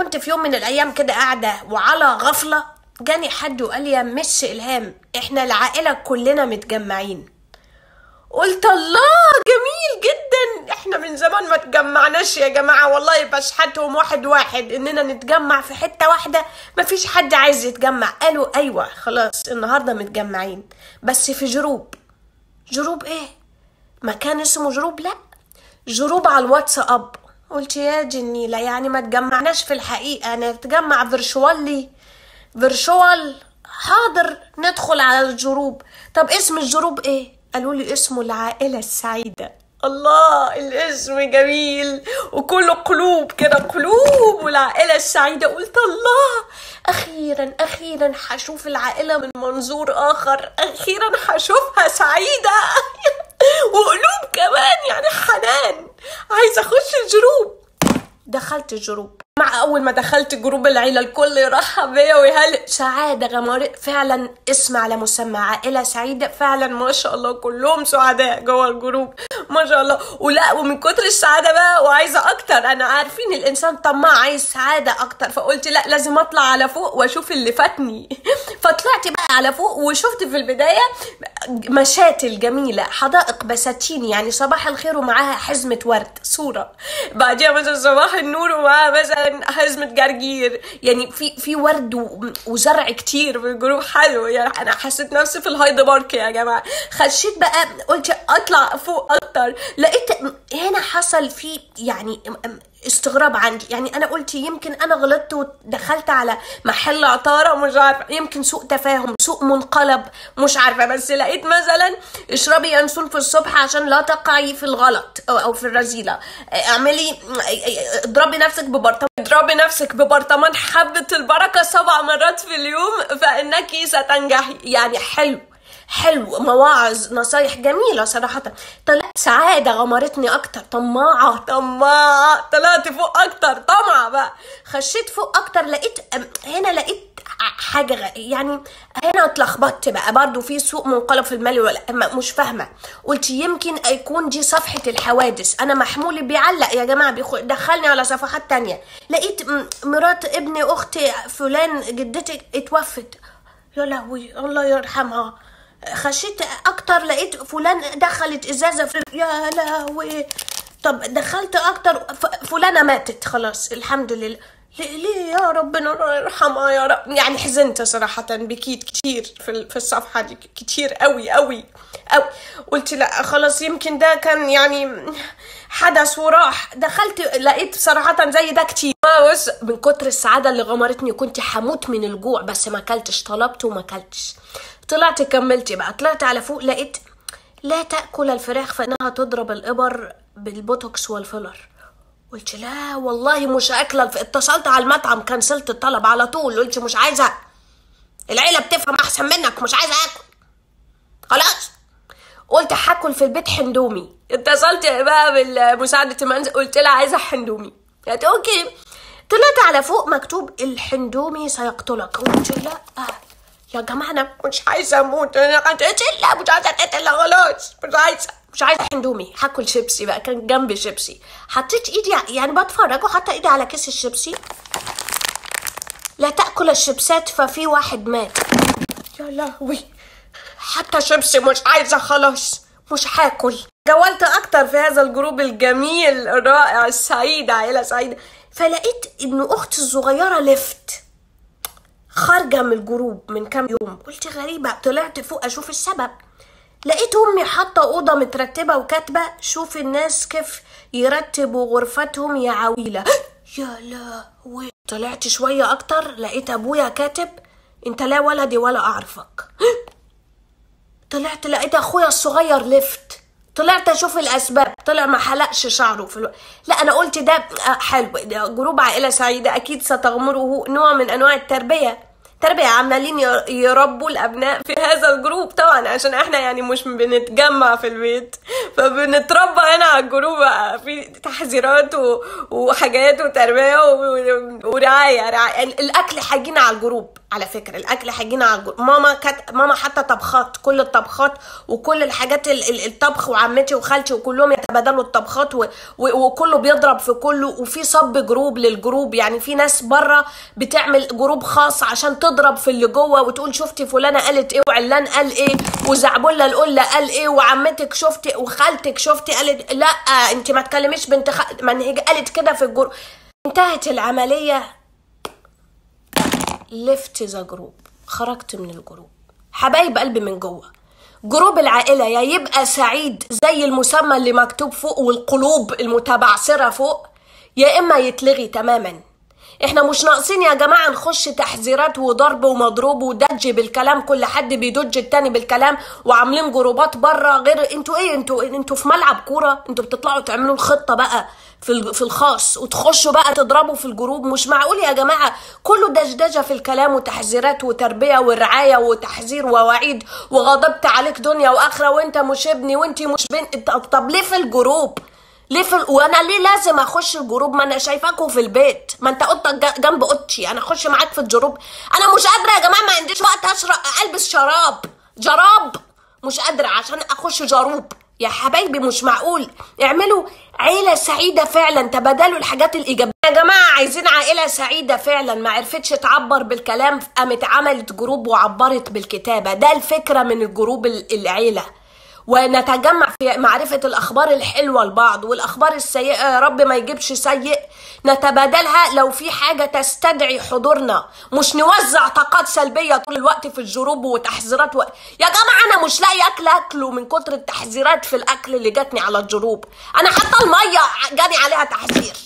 كنت في يوم من الأيام كده قاعدة وعلى غفلة جاني حد وقال لي يا مس إلهام إحنا العائلة كلنا متجمعين. قلت الله جميل جدا إحنا من زمان ما تجمعناش يا جماعة والله بشحتهم واحد واحد إننا نتجمع في حتة واحدة مفيش حد عايز يتجمع. قالوا أيوه خلاص النهارده متجمعين. بس في group. group إيه؟ مكان اسمه group؟ لأ. group على الواتساب. قلت يا نيلة يعني ما تجمعناش في الحقيقة. نتجمع virtually virtual حاضر ندخل على ال group. طب اسم ال group إيه؟ قالوا لي اسمه العائلة السعيدة. الله الاسم جميل. وكله قلوب كده قلوب والعائلة السعيدة. قلت الله أخيرا أخيرا هشوف العائلة من منظور آخر. أخيرا هشوفها سعيدة. وقلوب كمان يعني حنان. عايزة أخش ال group. دخلت ال group. مع أول ما دخلت group العيلة الكل يرحب بيا ويهلق سعادة غامرة فعلا اسم على مسمى. عائلة سعيدة فعلا ما شاء الله كلهم سعداء جوه ال group ما شاء الله. ولا ومن كتر السعادة بقى وعايزة أكتر. أنا عارفين الإنسان طماع عايز سعادة أكتر. فقلت لا لازم أطلع على فوق وأشوف اللي فاتني. فطلعت بقى على فوق وشفت في البداية مشاتل جميلة حدائق بساتين. يعني صباح الخير ومعاها حزمة ورد صورة. بعديها مثلا صباح النور ومعاها مثلا حزمه جرجير يعني في في ورد وزرع كتير ال group حلو. يعني أنا حسيت نفسي في الهايد بارك يا جماعة. خشيت بقى قلت أطلع فوق أكتر. لقيت هنا حصل في يعني استغراب عندي. يعني أنا قلت يمكن أنا غلطت ودخلت على محل عطارة مش عارفة. يمكن سوء تفاهم سوء منقلب مش عارفة. بس لقيت مثلا اشربي ينسون في الصبح عشان لا تقعي في الغلط أو في الرذيله اعملي اضربي نفسك ببرطمان. اضربي نفسك ببرطمان حبة البركة سبع مرات في اليوم فإنك ستنجحي. يعني حلو. حلو مواعظ نصايح جميلة صراحة. طلعت سعادة غمرتني أكتر. طماعة طماعة. طلعت فوق أكتر طمعة بقى. خشيت فوق أكتر لقيت هنا لقيت حاجة غ- يعني هنا اتلخبطت بقى. برضو في سوق منقلب في المال ولا مش فاهمة. قلت يمكن يكون دي صفحة الحوادث. أنا محمولي بيعلق يا جماعة بيخ- دخلني على صفحات تانية. لقيت مرات ابن أختي فلان جدتي اتوفت. يا لهوي الله يرحمها. خشيت أكتر لقيت فلان دخلت إزازة في يا لهوي. طب دخلت أكتر فلانة ماتت خلاص الحمد لله. ليه يا ربنا؟ يرحمها يا رب. يعني حزنت صراحة بكيت كتير في ال- في الصفحة دي كتير قوي قوي قوي قلت لا خلاص يمكن ده كان يعني حدث وراح. دخلت لقيت صراحة زي ده كتير. بص من كتر السعادة اللي غمرتني كنت هموت من الجوع بس ما أكلتش طلبت وما أكلتش. طلعت كملت بقى. طلعت على فوق لقيت لا تأكل الفراخ فإنها تضرب الإبر بال Botox وال filler. قلت لا والله مش أكلة الف... اتصلت على المطعم كنسلت الطلب على طول. قلت مش عايزة. العيلة بتفهم أحسن منك مش عايزة آكل. خلاص. قلت هاكل في البيت حندومي. اتصلت بقى بمساعدة المنزل قلت لها عايزة حندومي. قالت okay. طلعت على فوق مكتوب الحندومي سيقتلك. قلت لا. يا جماعة أنا مش عايزة أموت. أنا هتقتل مش عايزة أتقتل لا خلاص. مش عايزة مش عايزة. حندومي هاكل شيبسي بقى كان جنبي شيبسي. حطيت إيدي ع- يعني بتفرج وحاطة إيدي على كيس الشيبسي. لا تأكل الشيبسات ففي واحد مات. يا لهوي. حتى شيبسي مش عايزة خلاص. مش هاكل. جولت أكتر في هذا ال group الجميل الرائع السعيد عائلة سعيدة. فلقيت ابن أختي الصغيرة left. خارجة من ال group من كام يوم. قلت غريبة طلعت فوق أشوف السبب لقيت أمي حاطة أوضة مترتبة وكاتبة شوف الناس كيف يرتبوا غرفتهم يا عويلة. يا لهوي. طلعت شوية أكتر لقيت أبويا كاتب أنت لا ولدي ولا أعرفك. طلعت لقيت أخويا الصغير left. طلعت أشوف الاسباب طلع ما حلقش شعره في الوقت لا أنا قلت ده آه، حلو ده group عائلة سعيدة أكيد ستغمره نوع من انواع التربية. تربية عمالين ير- يربوا الأبناء في هذا ال group طبعا عشان إحنا يعني مش بنتجمع في البيت فبنتربى هنا على ال group بقى في تحذيرات وحاجات وتربية ورعاية رعاية. الأكل هيجينا على ال group على فكرة الأكل هيجينا على ال group ماما كانت ماما حتى طبخات كل الطبخات وكل الحاجات ال- ال- الطبخ وعمتي وخالتي وكلهم يتبادلوا الطبخات. وكله بيضرب في كله وفي sub group لل group يعني في ناس بره بتعمل group خاص عشان تضرب في اللي جوه وتقول شفتي فلانة قالت إيه وعلان قال إيه وزعبله القلة قال إيه وعمتك شفتي وخالتك شفتي قالت لا انت ما تكلميش بنت خ... هي قالت كده في ال group. انتهت العملية. left the group. خرجت من ال group. حبايب قلبي من جوه. group العائلة يا يبقى سعيد زي المسمى اللي مكتوب فوق والقلوب المتبعثرة فوق يا إما يتلغي تماما. إحنا مش ناقصين يا جماعة نخش تحذيرات وضرب ومضروب ودج بالكلام كل حد بيدج التاني بالكلام وعاملين جروبات بره غير أنتوا إيه؟ أنتوا أنتوا في ملعب كورة؟ أنتوا بتطلعوا تعملوا الخطة بقى في في الخاص وتخشوا بقى تضربوا في ال group؟ مش معقول يا جماعة كله دجدجة في الكلام وتحذيرات وتربية ورعاية وتحذير ووعيد وغضبت عليك دنيا وآخرة وأنت مش ابني وأنت مش بنت. طب ليه في ال group؟ ليه في. وأنا ليه لازم أخش ال group؟ ما أنا شايفاكوا في البيت. ما أنت اوضتك جنب أوضتي. أنا أخش معاك في ال group. أنا مش قادرة يا جماعة ما عنديش وقت اشرب ألبس شراب. جراب! مش قادرة عشان أخش group. يا حبايبي مش معقول. اعملوا عيلة سعيدة فعلا. تبادلوا الحاجات الإيجابية. يا جماعة عايزين عائلة سعيدة فعلا. ما عرفتش تعبر بالكلام قامت عملت group وعبرت بالكتابة. ده الفكرة من ال group ال- العيلة. ونتجمع في معرفة الأخبار الحلوة لبعض والأخبار السيئة يا رب ما يجيبش سيء نتبادلها لو في حاجة تستدعي حضورنا. مش نوزع طاقات سلبية طول الوقت في ال group وتحذيرات و... يا جماعة أنا مش لاقي أكل أكله من كتر التحذيرات في الأكل اللي جاتني على ال group. أنا حتى المية جاني عليها تحذير.